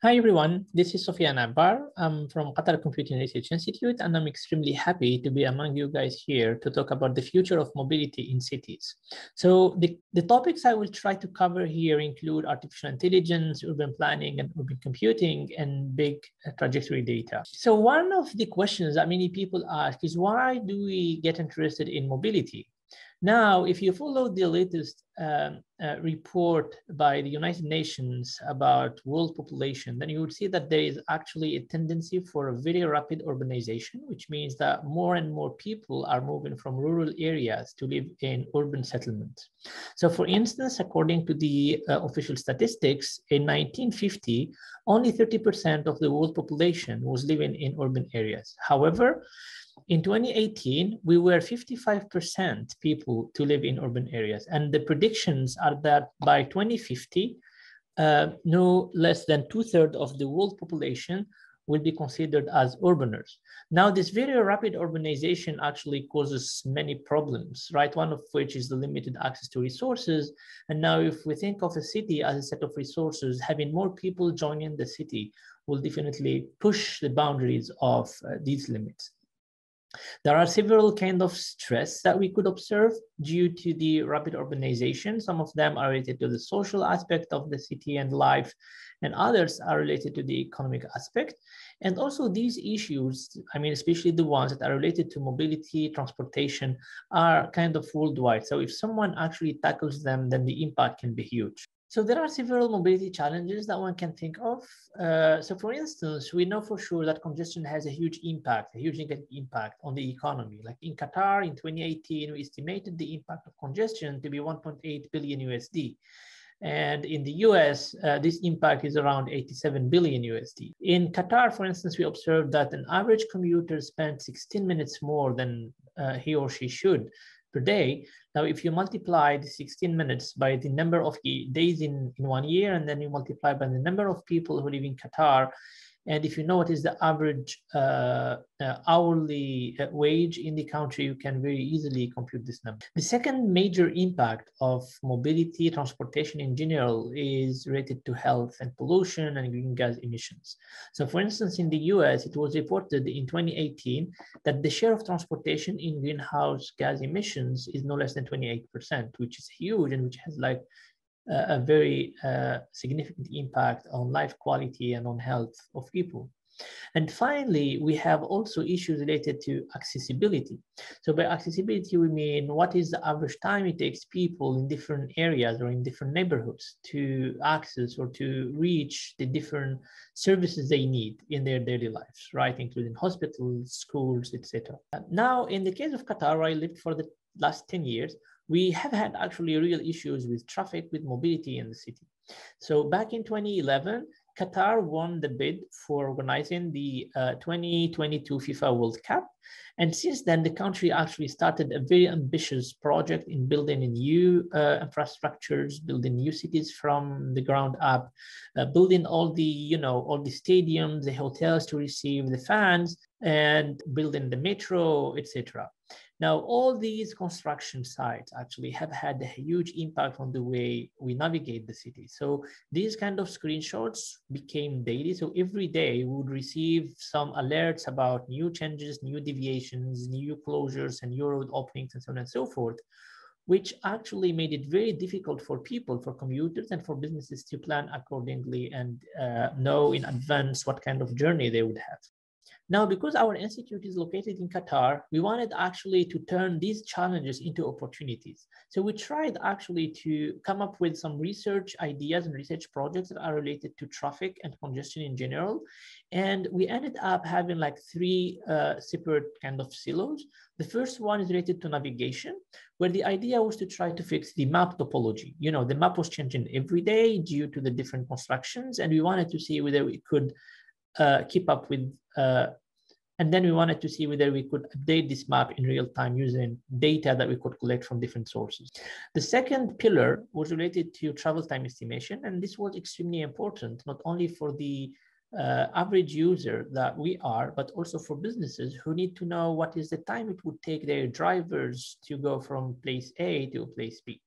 Hi everyone, this is Sofiane Abbar. I'm from Qatar Computing Research Institute and I'm extremely happy to be among you guys here to talk about the future of mobility in cities. So the, the topics I will try to cover here include artificial intelligence, urban planning and urban computing and big uh, trajectory data. So one of the questions that many people ask is why do we get interested in mobility? Now, if you follow the latest um, uh, report by the United Nations about world population, then you would see that there is actually a tendency for a very rapid urbanization, which means that more and more people are moving from rural areas to live in urban settlements. So for instance, according to the uh, official statistics, in 1950, only 30% of the world population was living in urban areas. However, in 2018, we were 55% people to live in urban areas. And the predictions are that by 2050, uh, no less than two thirds of the world population will be considered as urbaners. Now, this very rapid urbanization actually causes many problems, right? One of which is the limited access to resources. And now if we think of a city as a set of resources, having more people joining the city will definitely push the boundaries of uh, these limits. There are several kind of stress that we could observe due to the rapid urbanization. Some of them are related to the social aspect of the city and life, and others are related to the economic aspect. And also these issues, I mean, especially the ones that are related to mobility, transportation, are kind of worldwide. So if someone actually tackles them, then the impact can be huge. So there are several mobility challenges that one can think of. Uh, so for instance, we know for sure that congestion has a huge impact, a huge negative impact on the economy. Like in Qatar in 2018, we estimated the impact of congestion to be 1.8 billion USD. And in the US, uh, this impact is around 87 billion USD. In Qatar, for instance, we observed that an average commuter spent 16 minutes more than uh, he or she should per day. Now, if you multiply the 16 minutes by the number of days in, in one year, and then you multiply by the number of people who live in Qatar, and if you know what is the average uh, uh, hourly uh, wage in the country, you can very easily compute this number. The second major impact of mobility, transportation in general is related to health and pollution and green gas emissions. So for instance, in the US, it was reported in 2018 that the share of transportation in greenhouse gas emissions is no less than 28%, which is huge and which has like a very uh, significant impact on life quality and on health of people. And finally, we have also issues related to accessibility. So by accessibility, we mean what is the average time it takes people in different areas or in different neighborhoods to access or to reach the different services they need in their daily lives, right? Including hospitals, schools, etc. Now, in the case of Qatar, I lived for the last 10 years, we have had actually real issues with traffic, with mobility in the city. So back in 2011, Qatar won the bid for organizing the uh, 2022 FIFA World Cup. And since then, the country actually started a very ambitious project in building new uh, infrastructures, building new cities from the ground up, uh, building all the, you know, all the stadiums, the hotels to receive the fans, and building the metro, etc. Now, all these construction sites actually have had a huge impact on the way we navigate the city. So these kind of screenshots became daily. So every day we would receive some alerts about new changes, new deviations, new closures and new road openings and so on and so forth, which actually made it very difficult for people, for commuters and for businesses to plan accordingly and uh, know in advance what kind of journey they would have. Now, because our institute is located in Qatar, we wanted actually to turn these challenges into opportunities. So we tried actually to come up with some research ideas and research projects that are related to traffic and congestion in general. And we ended up having like three uh, separate kind of silos. The first one is related to navigation, where the idea was to try to fix the map topology. You know, the map was changing every day due to the different constructions, and we wanted to see whether we could uh, keep up with, and then we wanted to see whether we could update this map in real time using data that we could collect from different sources. The second pillar was related to travel time estimation, and this was extremely important, not only for the uh, average user that we are, but also for businesses who need to know what is the time it would take their drivers to go from place A to place B.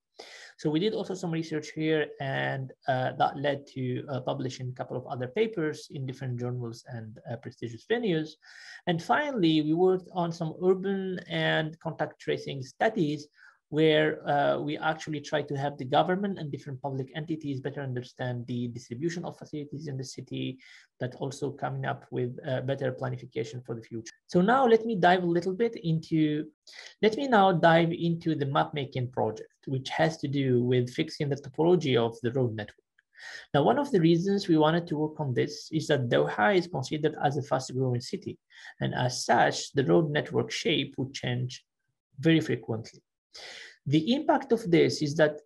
So we did also some research here and uh, that led to uh, publishing a couple of other papers in different journals and uh, prestigious venues. And finally, we worked on some urban and contact tracing studies where uh, we actually try to have the government and different public entities better understand the distribution of facilities in the city, that also coming up with better planification for the future. So now let me dive a little bit into, let me now dive into the map making project, which has to do with fixing the topology of the road network. Now, one of the reasons we wanted to work on this is that Doha is considered as a fast growing city. And as such, the road network shape would change very frequently. The impact of this is that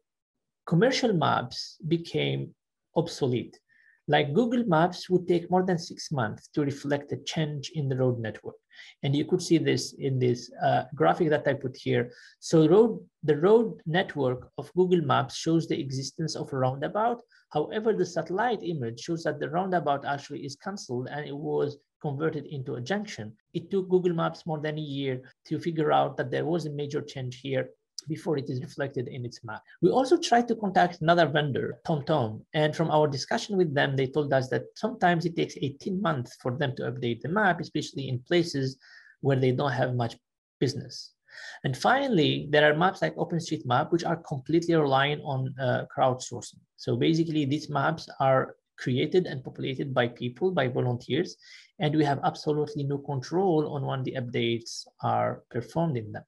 commercial maps became obsolete. Like Google Maps would take more than six months to reflect a change in the road network. And you could see this in this uh, graphic that I put here. So road, the road network of Google Maps shows the existence of a roundabout. However, the satellite image shows that the roundabout actually is canceled and it was converted into a junction. It took Google Maps more than a year to figure out that there was a major change here before it is reflected in its map. We also tried to contact another vendor, TomTom, and from our discussion with them, they told us that sometimes it takes 18 months for them to update the map, especially in places where they don't have much business. And finally, there are maps like OpenStreetMap, which are completely relying on uh, crowdsourcing. So basically, these maps are created and populated by people, by volunteers, and we have absolutely no control on when the updates are performed in them.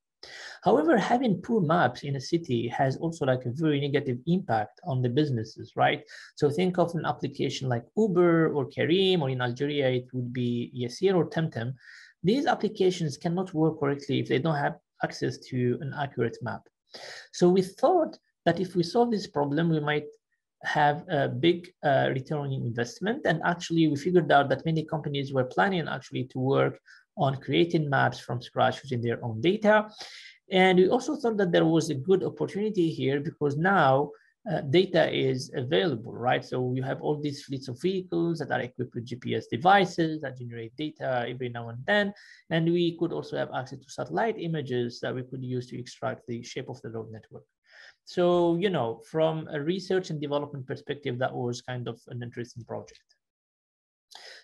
However, having poor maps in a city has also like a very negative impact on the businesses, right? So think of an application like Uber or Careem, or in Algeria, it would be Yassir or Temtem. These applications cannot work correctly if they don't have access to an accurate map. So we thought that if we solve this problem, we might have a big uh, return on investment. And actually, we figured out that many companies were planning actually to work on creating maps from scratch using their own data. And we also thought that there was a good opportunity here because now uh, data is available, right? So you have all these fleets of vehicles that are equipped with GPS devices that generate data every now and then. And we could also have access to satellite images that we could use to extract the shape of the road network. So, you know, from a research and development perspective, that was kind of an interesting project.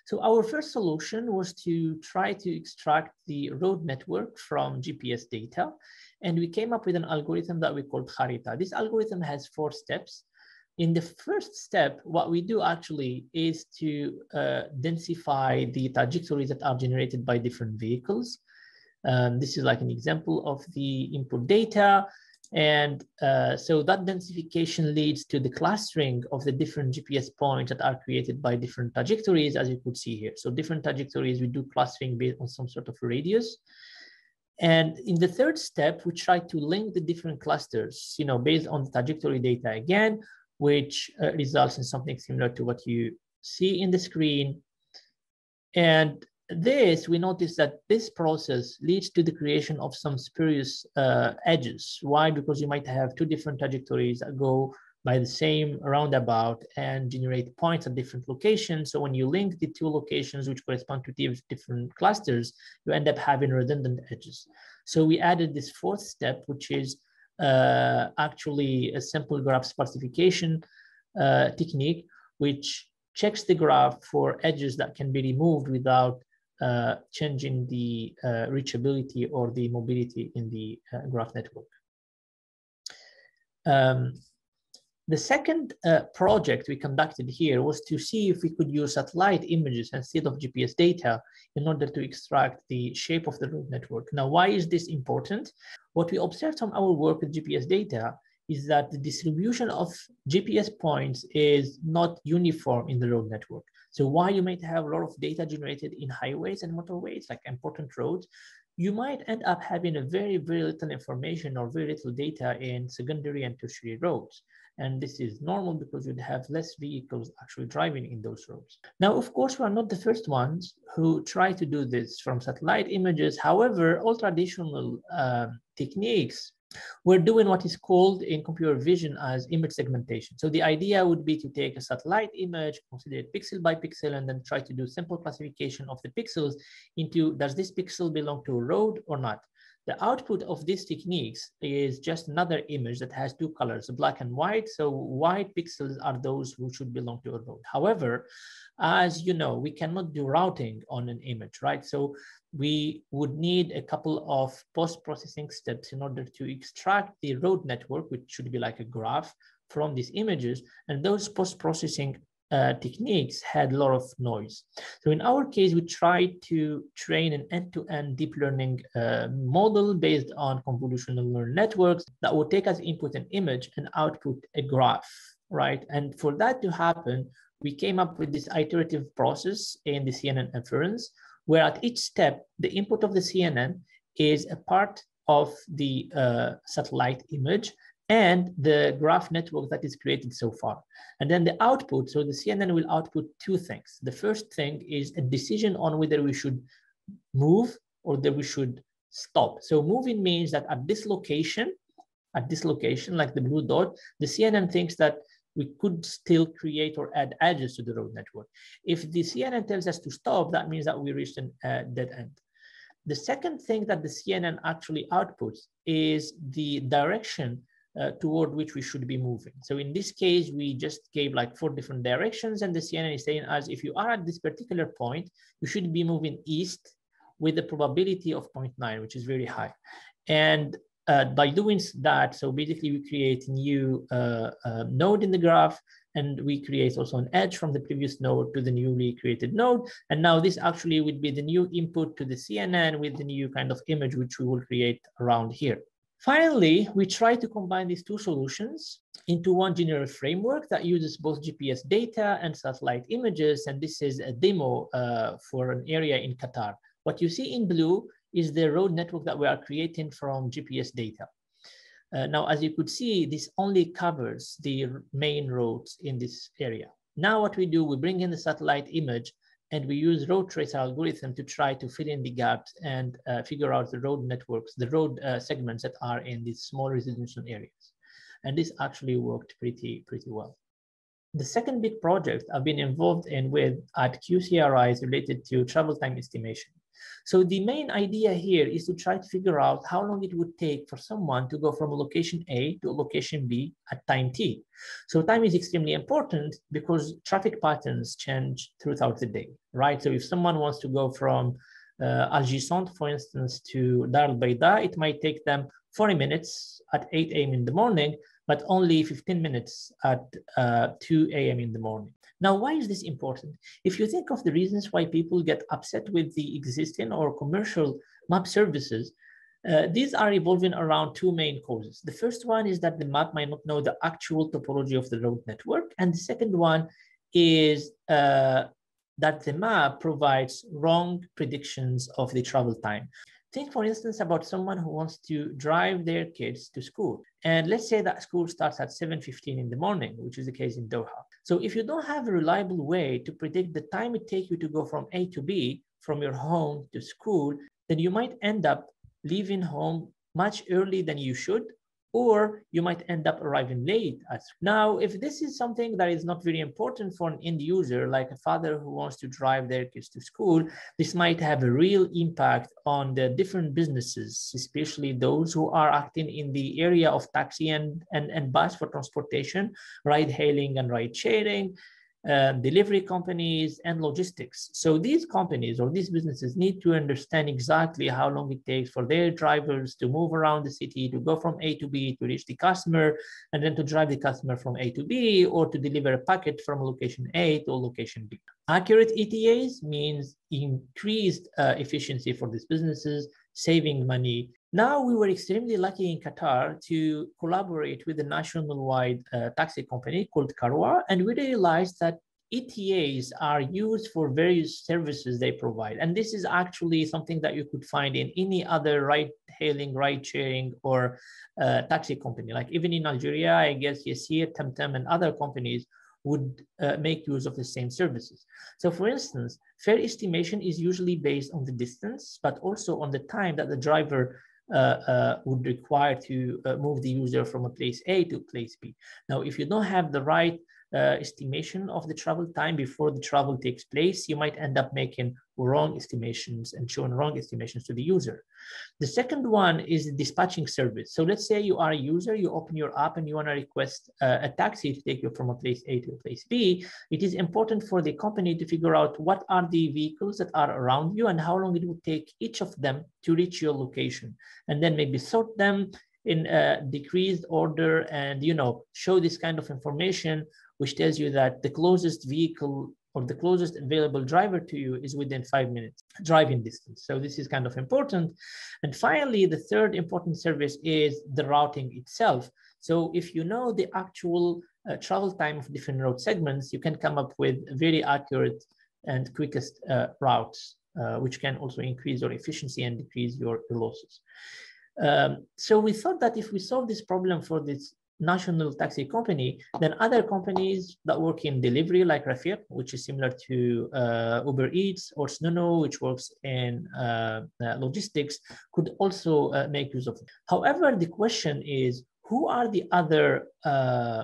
So our first solution was to try to extract the road network from GPS data. And we came up with an algorithm that we called Kharita. This algorithm has four steps. In the first step, what we do actually is to uh, densify the trajectories that are generated by different vehicles. Um, this is like an example of the input data. And uh, so that densification leads to the clustering of the different GPS points that are created by different trajectories, as you could see here. So different trajectories, we do clustering based on some sort of radius. And in the third step, we try to link the different clusters, you know, based on the trajectory data again, which uh, results in something similar to what you see in the screen. And this, we notice that this process leads to the creation of some spurious uh, edges. Why? Because you might have two different trajectories that go by the same roundabout and generate points at different locations. So when you link the two locations which correspond to different clusters, you end up having redundant edges. So we added this fourth step, which is uh, actually a simple graph sparsification uh, technique, which checks the graph for edges that can be removed without uh, changing the uh, reachability or the mobility in the uh, graph network. Um, the second uh, project we conducted here was to see if we could use satellite images instead of GPS data in order to extract the shape of the road network. Now, why is this important? What we observed from our work with GPS data is that the distribution of GPS points is not uniform in the road network. So while you might have a lot of data generated in highways and motorways, like important roads, you might end up having a very, very little information or very little data in secondary and tertiary roads. And this is normal because you'd have less vehicles actually driving in those roads. Now, of course, we are not the first ones who try to do this from satellite images. However, all traditional uh, techniques we're doing what is called in computer vision as image segmentation. So the idea would be to take a satellite image, consider it pixel by pixel, and then try to do simple classification of the pixels into does this pixel belong to a road or not? The output of these techniques is just another image that has two colors, black and white. So white pixels are those who should belong to a road. However, as you know, we cannot do routing on an image, right? So we would need a couple of post-processing steps in order to extract the road network, which should be like a graph from these images. And those post-processing uh, techniques had a lot of noise. So in our case, we tried to train an end-to-end deep learning uh, model based on convolutional neural networks that would take as input an image and output a graph, right? And for that to happen, we came up with this iterative process in the CNN inference, where at each step, the input of the CNN is a part of the uh, satellite image and the graph network that is created so far. And then the output, so the CNN will output two things. The first thing is a decision on whether we should move or that we should stop. So moving means that at this location, at this location, like the blue dot, the CNN thinks that we could still create or add edges to the road network. If the CNN tells us to stop, that means that we reached a uh, dead end. The second thing that the CNN actually outputs is the direction uh, toward which we should be moving. So in this case, we just gave like four different directions and the CNN is saying as if you are at this particular point, you should be moving east with the probability of 0.9, which is very high. And uh, by doing that, so basically we create a new uh, uh, node in the graph and we create also an edge from the previous node to the newly created node. And now this actually would be the new input to the CNN with the new kind of image which we will create around here. Finally, we try to combine these two solutions into one general framework that uses both GPS data and satellite images. And this is a demo uh, for an area in Qatar. What you see in blue is the road network that we are creating from GPS data. Uh, now, as you could see, this only covers the main roads in this area. Now what we do, we bring in the satellite image and we use road trace algorithm to try to fill in the gaps and uh, figure out the road networks, the road uh, segments that are in these small residential areas. And this actually worked pretty, pretty well. The second big project I've been involved in with at QCRI is related to travel time estimation. So the main idea here is to try to figure out how long it would take for someone to go from location A to location B at time T. So time is extremely important because traffic patterns change throughout the day, right? So if someone wants to go from uh, Algisant, for instance, to Dar al Bayda, it might take them 40 minutes at 8 a.m. in the morning, but only 15 minutes at uh, 2 a.m. in the morning. Now, why is this important? If you think of the reasons why people get upset with the existing or commercial map services, uh, these are evolving around two main causes. The first one is that the map might not know the actual topology of the road network. And the second one is uh, that the map provides wrong predictions of the travel time. Think, for instance, about someone who wants to drive their kids to school. And let's say that school starts at 7.15 in the morning, which is the case in Doha. So if you don't have a reliable way to predict the time it takes you to go from A to B, from your home to school, then you might end up leaving home much earlier than you should or you might end up arriving late. Now, if this is something that is not very important for an end user, like a father who wants to drive their kids to school, this might have a real impact on the different businesses, especially those who are acting in the area of taxi and, and, and bus for transportation, ride hailing and ride sharing, uh, delivery companies and logistics. So these companies or these businesses need to understand exactly how long it takes for their drivers to move around the city, to go from A to B, to reach the customer, and then to drive the customer from A to B, or to deliver a packet from location A to location B. Accurate ETAs means increased uh, efficiency for these businesses, saving money, now we were extremely lucky in Qatar to collaborate with a national-wide uh, taxi company called Karwa, and we realized that ETAs are used for various services they provide. And this is actually something that you could find in any other ride hailing, ride sharing, or uh, taxi company. Like even in Algeria, I guess Yassir, Temtem, and other companies would uh, make use of the same services. So for instance, fare estimation is usually based on the distance, but also on the time that the driver would require to uh, move the user from a place A to place B. Now, if you don't have the right uh, estimation of the travel time before the travel takes place, you might end up making wrong estimations and showing wrong estimations to the user. The second one is the dispatching service. So let's say you are a user, you open your app and you want to request uh, a taxi to take you from a place A to a place B. It is important for the company to figure out what are the vehicles that are around you and how long it would take each of them to reach your location. And then maybe sort them in a decreased order and you know show this kind of information which tells you that the closest vehicle or the closest available driver to you is within five minutes driving distance. So this is kind of important. And finally, the third important service is the routing itself. So if you know the actual uh, travel time of different road segments, you can come up with very accurate and quickest uh, routes, uh, which can also increase your efficiency and decrease your, losses. Um, so we thought that if we solve this problem for this national taxi company, then other companies that work in delivery like Rafeeq, which is similar to uh, Uber Eats or Snoonu, which works in uh, uh, logistics, could also uh, make use of it. However, the question is, who are the other uh,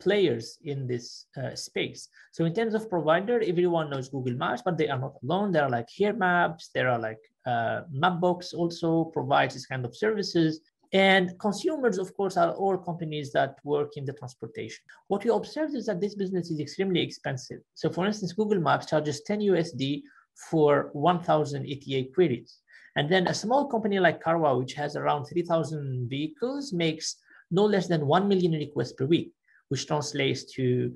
players in this uh, space. So in terms of provider, everyone knows Google Maps, but they are not alone. There are like Here Maps, there are like uh, Mapbox also provides this kind of services. And consumers, of course, are all companies that work in the transportation. What we observed is that this business is extremely expensive. So for instance, Google Maps charges 10 USD for 1,000 ETA queries. And then a small company like Karwa, which has around 3,000 vehicles, makes no less than 1 million requests per week which translates to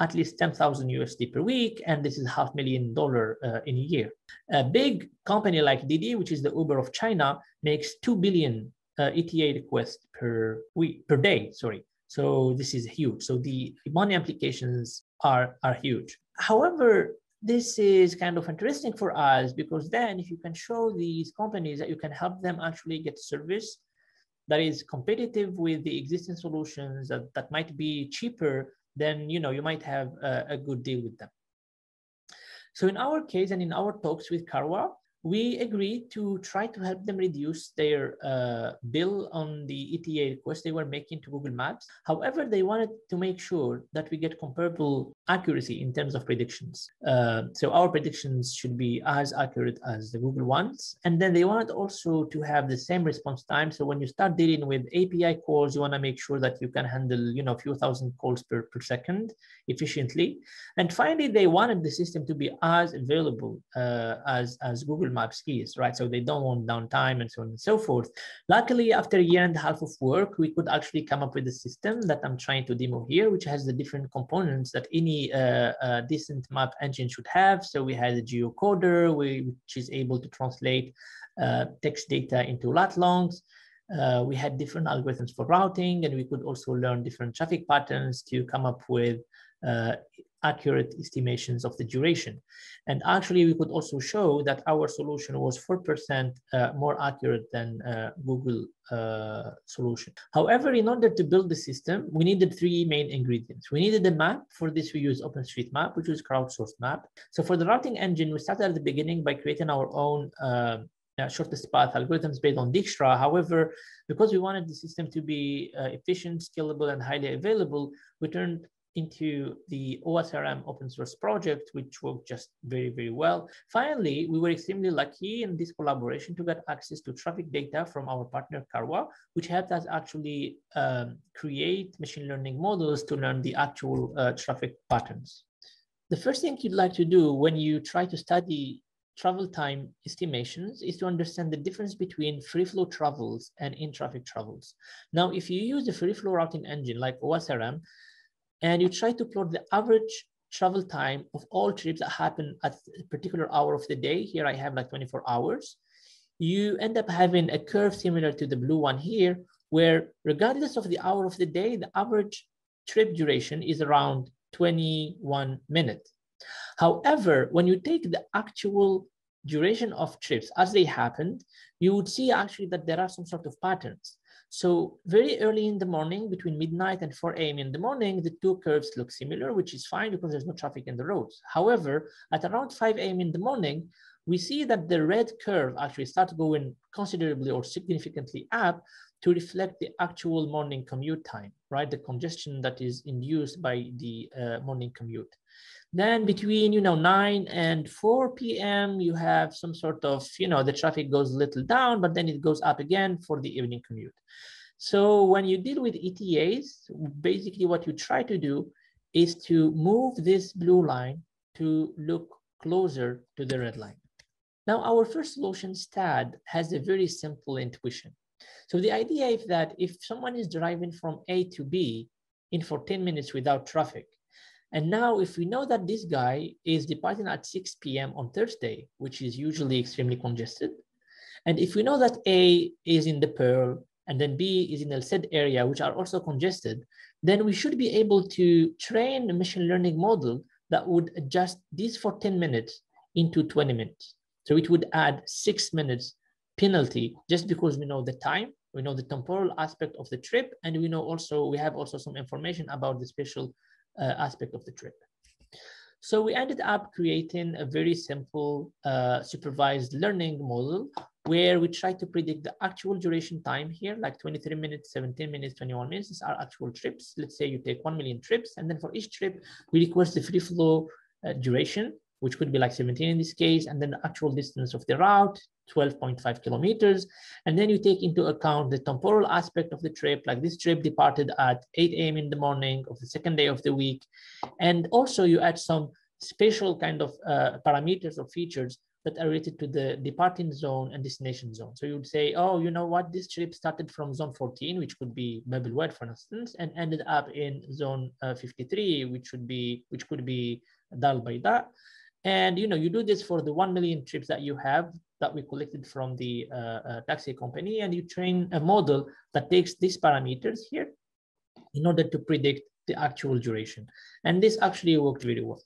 at least 10,000 USD per week, and this is half million dollar uh, in a year. A big company like Didi, which is the Uber of China, makes 2 billion uh, ETA requests per week, per day, sorry. So this is huge. So the money applications are, are huge. However, this is kind of interesting for us because then if you can show these companies that you can help them actually get service that is competitive with the existing solutions that, that might be cheaper, then you know you might have a, a good deal with them. So in our case and in our talks with Karwa, we agreed to try to help them reduce their uh, bill on the ETA request they were making to Google Maps. However, they wanted to make sure that we get comparable accuracy in terms of predictions. Uh, so our predictions should be as accurate as the Google ones. And then they wanted also to have the same response time. So when you start dealing with API calls, you want to make sure that you can handle, you know, a few thousand calls per, per second efficiently. And finally, they wanted the system to be as available uh, as, as Google Maps skis, right? So they don't want downtime and so on and so forth. Luckily, after a year and a half of work, we could actually come up with a system that I'm trying to demo here, which has the different components that any uh, uh, decent map engine should have. So we had a geocoder, which is able to translate uh, text data into lat longs. Uh, we had different algorithms for routing, and we could also learn different traffic patterns to come up with uh, accurate estimations of the duration. And actually, we could also show that our solution was 4% uh, more accurate than uh, Google uh, solution. However, in order to build the system, we needed three main ingredients. We needed a map. For this, we use OpenStreetMap, which is crowdsourced map. So for the routing engine, we started at the beginning by creating our own uh, uh, shortest path algorithms based on Dijkstra. However, because we wanted the system to be uh, efficient, scalable, and highly available, we turned into the OSRM open source project, which worked just very, very well. Finally, we were extremely lucky in this collaboration to get access to traffic data from our partner Karwa, which helped us actually um, create machine learning models to learn the actual uh, traffic patterns. The first thing you'd like to do when you try to study travel time estimations is to understand the difference between free flow travels and in-traffic travels. Now, if you use a free flow routing engine like OSRM, and you try to plot the average travel time of all trips that happen at a particular hour of the day. Here I have like 24 hours. You end up having a curve similar to the blue one here, where regardless of the hour of the day, the average trip duration is around 21 minutes. However, when you take the actual duration of trips as they happened, you would see actually that there are some sort of patterns. So very early in the morning, between midnight and 4 a.m. in the morning, the two curves look similar, which is fine because there's no traffic in the roads. However, at around 5 a.m. in the morning, we see that the red curve actually starts going considerably or significantly up to reflect the actual morning commute time, right? The congestion that is induced by the uh, morning commute. Then between, you know, 9 and 4 p.m., you have some sort of, you know, the traffic goes a little down, but then it goes up again for the evening commute. So when you deal with ETAs, basically what you try to do is to move this blue line to look closer to the red line. Now, our first solution, STAD, has a very simple intuition. So the idea is that if someone is driving from A to B in for 10 minutes without traffic, and now if we know that this guy is departing at 6 p.m. on Thursday, which is usually extremely congested, and if we know that A is in the Pearl and then B is in the Al Sadd area, which are also congested, then we should be able to train a machine learning model that would adjust these for 10 minutes into 20 minutes. So it would add six minutes penalty just because we know the time, we know the temporal aspect of the trip, and we know also, we have also some information about the spatial uh, aspect of the trip. So we ended up creating a very simple uh, supervised learning model where we try to predict the actual duration time here, like 23 minutes, 17 minutes, 21 minutes. These are actual trips. Let's say you take 1 million trips, and then for each trip, we request the free flow uh, duration, which could be like 17 in this case, and then the actual distance of the route, 12.5 kilometers. And then you take into account the temporal aspect of the trip, like this trip departed at 8 a.m. in the morning of the second day of the week. And also you add some spatial kind of uh, parameters or features that are related to the departing zone and destination zone. So you would say, oh, you know what, this trip started from zone 14, which could be Bab el for instance, and ended up in zone uh, 53, which would be, which could be Dar el Baida. And you know, you do this for the 1 million trips that you have that we collected from the uh, uh, taxi company, and you train a model that takes these parameters here in order to predict the actual duration. And this actually worked very well.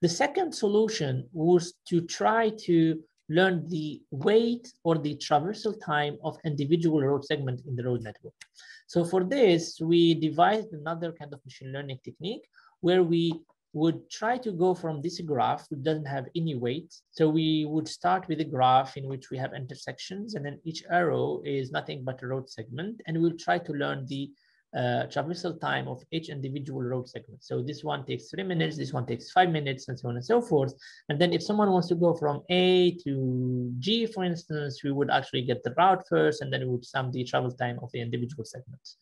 The second solution was to try to learn the weight or the traversal time of individual road segment in the road network. So for this, we devised another kind of machine learning technique where we would try to go from this graph which doesn't have any weight. So we would start with a graph in which we have intersections and then each arrow is nothing but a road segment. And we'll try to learn the uh, traversal time of each individual road segment. So this one takes three minutes, this one takes five minutes, and so on and so forth. And then if someone wants to go from A to G, for instance, we would actually get the route first, and then we would sum the travel time of the individual segments.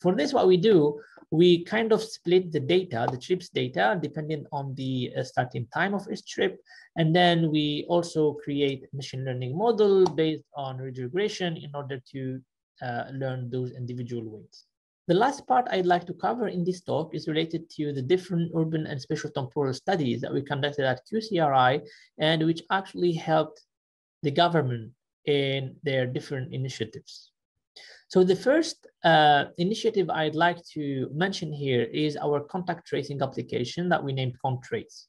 For this, what we do, we kind of split the data, the trips data, depending on the uh, starting time of each trip. And then we also create machine learning model based on regression in order to uh, learn those individual weights. The last part I'd like to cover in this talk is related to the different urban and spatial temporal studies that we conducted at QCRI and which actually helped the government in their different initiatives. So the first uh, initiative I'd like to mention here is our contact tracing application that we named ConTrace.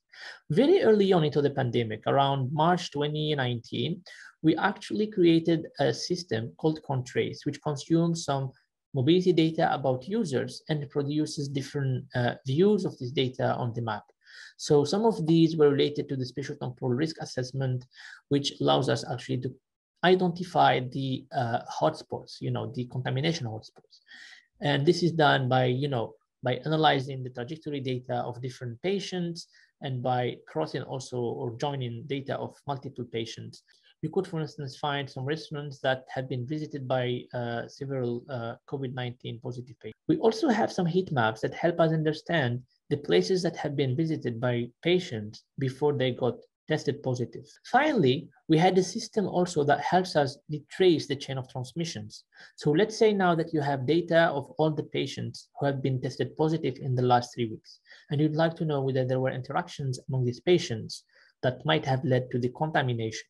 Very early on into the pandemic, around March 2019, we actually created a system called ConTrace, which consumes some mobility data about users and produces different uh, views of this data on the map. So some of these were related to the spatial temporal risk assessment, which allows us actually to identify the uh, hotspots, you know, the contamination hotspots. And this is done by, you know, by analyzing the trajectory data of different patients and by crossing also or joining data of multiple patients you could, for instance, find some restaurants that have been visited by uh, several uh, COVID-19 positive patients. We also have some heat maps that help us understand the places that have been visited by patients before they got tested positive. Finally, we had a system also that helps us retrace the chain of transmissions. So let's say now that you have data of all the patients who have been tested positive in the last three weeks, and you'd like to know whether there were interactions among these patients that might have led to the contamination.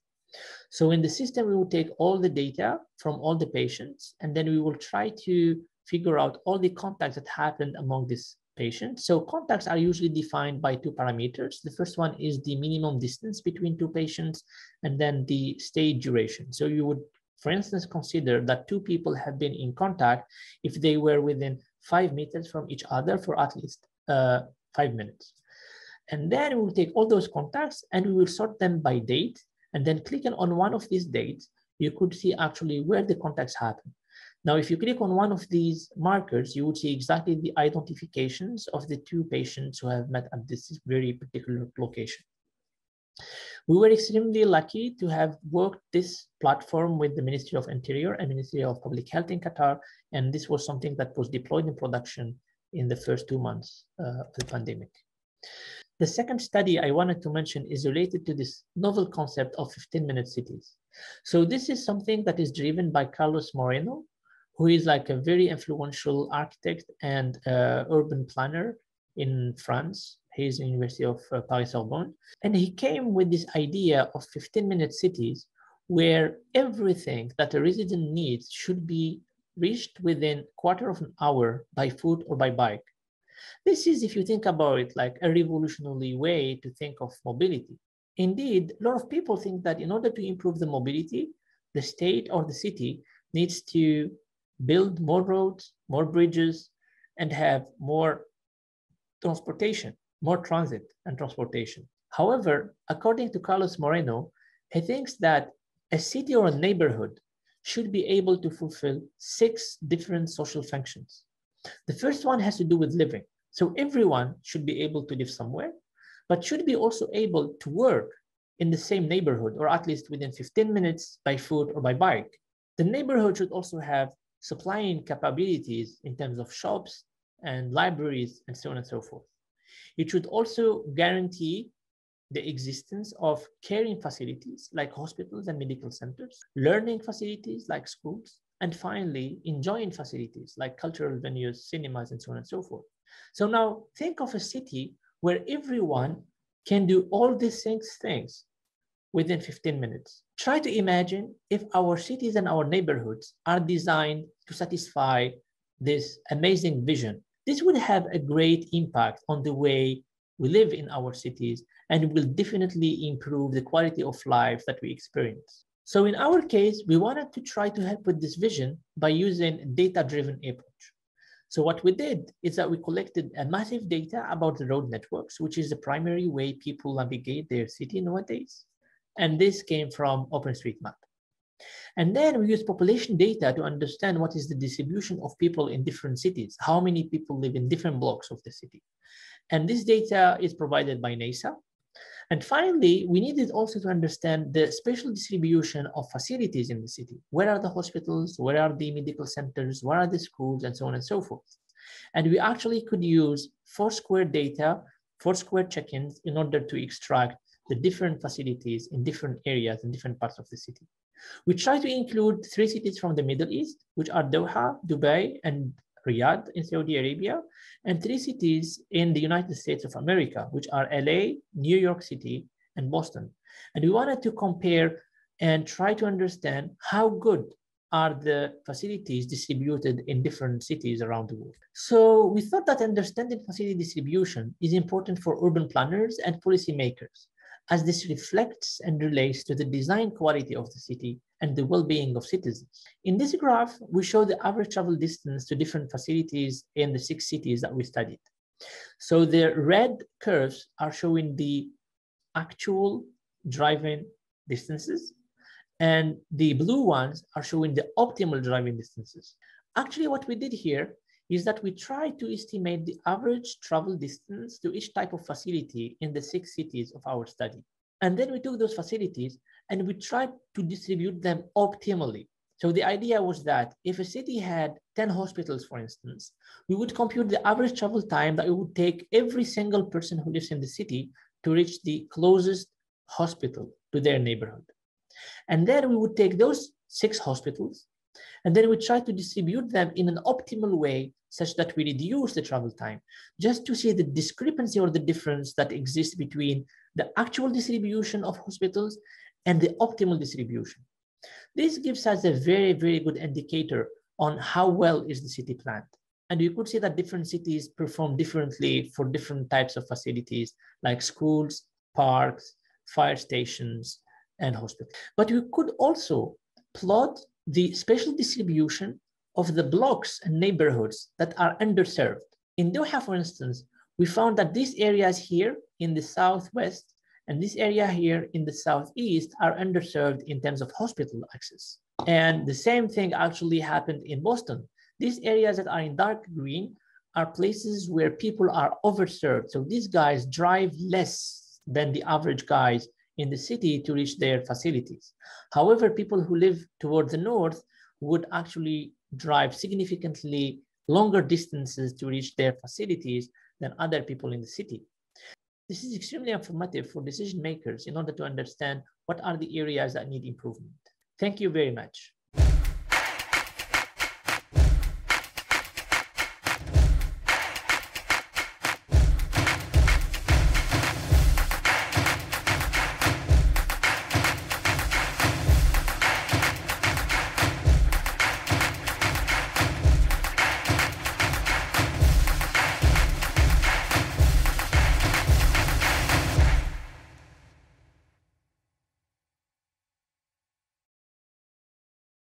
So in the system, we will take all the data from all the patients, and then we will try to figure out all the contacts that happened among these patients. So contacts are usually defined by two parameters. The first one is the minimum distance between two patients, and then the stay duration. So you would, for instance, consider that two people have been in contact if they were within five meters from each other for at least uh, five minutes. And then we will take all those contacts and we will sort them by date and then clicking on one of these dates, you could see actually where the contacts happen. Now, if you click on one of these markers, you would see exactly the identifications of the two patients who have met at this very particular location. We were extremely lucky to have worked this platform with the Ministry of Interior and Ministry of Public Health in Qatar, and this was something that was deployed in production in the first two months uh, of the pandemic. The second study I wanted to mention is related to this novel concept of 15-minute cities. So this is something that is driven by Carlos Moreno, who is like a very influential architect and uh, urban planner in France. He's in University of uh, Paris Sorbonne. And he came with this idea of 15 minute cities where everything that a resident needs should be reached within quarter of an hour by foot or by bike. This is, if you think about it, like a revolutionary way to think of mobility. Indeed, a lot of people think that in order to improve the mobility, the state or the city needs to build more roads, more bridges, and have more transportation, more transit and transportation. However, according to Carlos Moreno, he thinks that a city or a neighborhood should be able to fulfill six different social functions. The first one has to do with living. So everyone should be able to live somewhere, but should be also able to work in the same neighborhood or at least within 15 minutes by foot or by bike. The neighborhood should also have supplying capabilities in terms of shops and libraries and so on and so forth. It should also guarantee the existence of caring facilities like hospitals and medical centers, learning facilities like schools, and finally, enjoying facilities like cultural venues, cinemas, and so on and so forth. So now think of a city where everyone can do all these things within 15 minutes. Try to imagine if our cities and our neighborhoods are designed to satisfy this amazing vision. This would have a great impact on the way we live in our cities and will definitely improve the quality of life that we experience. So in our case, we wanted to try to help with this vision by using data-driven approach. So what we did is that we collected a massive data about the road networks, which is the primary way people navigate their city nowadays. And this came from OpenStreetMap. And then we use population data to understand what is the distribution of people in different cities, how many people live in different blocks of the city. And this data is provided by NASA. And finally, we needed also to understand the spatial distribution of facilities in the city. Where are the hospitals? Where are the medical centers? Where are the schools? And so on and so forth. And we actually could use Foursquare data, Foursquare check-ins in order to extract the different facilities in different areas in different parts of the city. We try to include three cities from the Middle East, which are Doha, Dubai, and Riyadh in Saudi Arabia, and three cities in the United States of America, which are LA, New York City, and Boston. And we wanted to compare and try to understand how good are the facilities distributed in different cities around the world. So we thought that understanding facility distribution is important for urban planners and policymakers as this reflects and relates to the design quality of the city and the well-being of citizens. In this graph, we show the average travel distance to different facilities in the six cities that we studied. So the red curves are showing the actual driving distances, and the blue ones are showing the optimal driving distances. Actually, what we did here is that we try to estimate the average travel distance to each type of facility in the six cities of our study. And then we took those facilities and we tried to distribute them optimally. So the idea was that if a city had 10 hospitals, for instance, we would compute the average travel time that it would take every single person who lives in the city to reach the closest hospital to their neighborhood. And then we would take those six hospitals and then we try to distribute them in an optimal way such that we reduce the travel time, just to see the discrepancy or the difference that exists between the actual distribution of hospitals and the optimal distribution. This gives us a very, very good indicator on how well is the city planned. And you could see that different cities perform differently for different types of facilities like schools, parks, fire stations, and hospitals. But you could also plot the spatial distribution of the blocks and neighborhoods that are underserved. In Doha, for instance, we found that these areas here in the southwest And this area here in the southeast are underserved in terms of hospital access. And the same thing actually happened in Boston. These areas that are in dark green are places where people are overserved. So these guys drive less than the average guys in the city to reach their facilities. However, people who live toward the north would actually drive significantly longer distances to reach their facilities than other people in the city. This is extremely informative for decision makers in order to understand what are the areas that need improvement. Thank you very much.